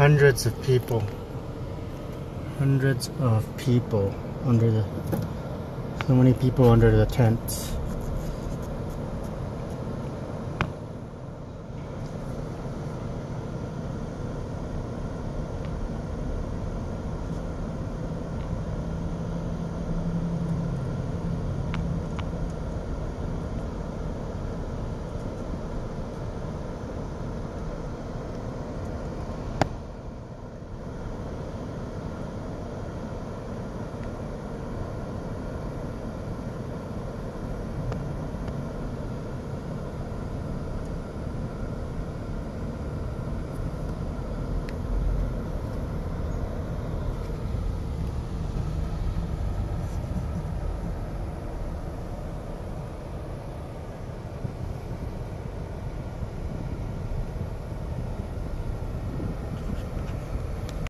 Hundreds of people. Hundreds of people under the so many people under the tents.